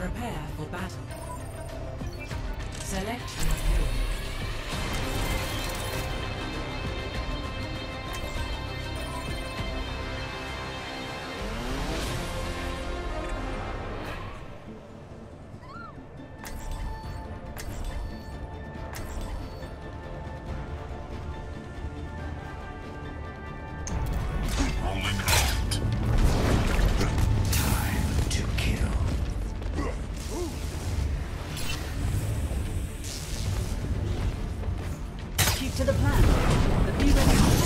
Prepare for battle. Select your hero. to the plan. The people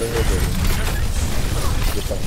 跟着走就等着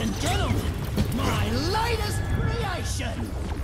And gentlemen, my latest creation!